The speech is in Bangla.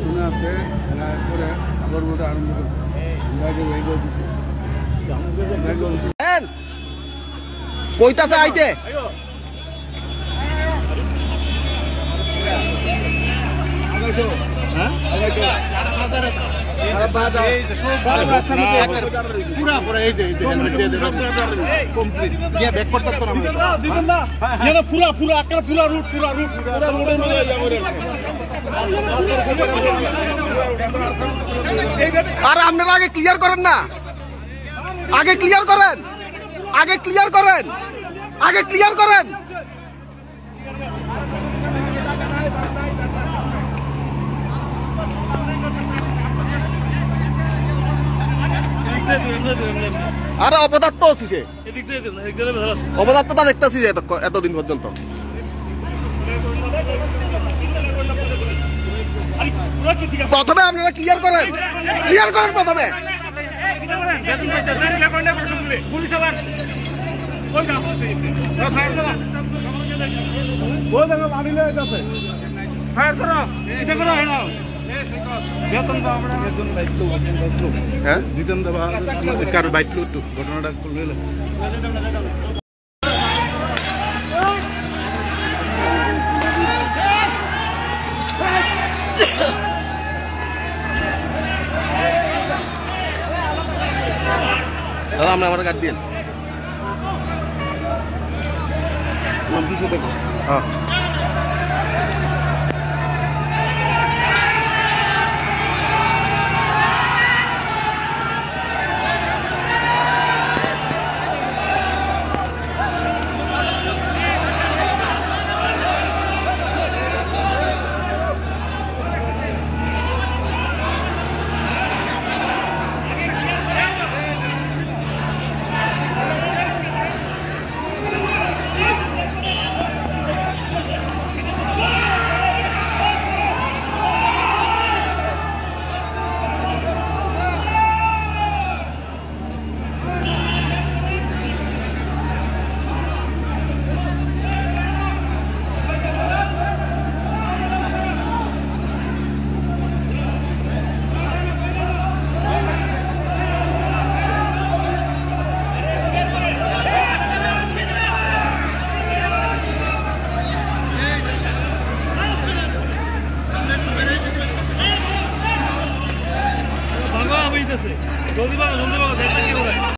শুনে আছে করে মতো আরম্ভ দিচ্ছে কইতাছে আইতে আর আপনারা আগে ক্লিয়ার করেন না। আগে ক্লিয়ার করেন। আগে ক্লিয়ার করেন। আগে ক্লিয়ার করেন। আরে অপদার্থ আছি যে অপদার্থতা দেখতেছি যে এতদিন পর্যন্ত। প্রথমে আপনারা ক্লিয়ার করেন। ক্লিয়ার করেন প্রথমে। ফায়ার করো এটা করো আমরা হ্যাঁ জিতেন দেবা কারও বাইক একটু ঘটনাটা করলে দাদা আমার কাট দিন দুশো টাকা হ্যাঁ। হইতেছে জলদি ভাঙা জলদি ভাঙা দেখতে কি হবে?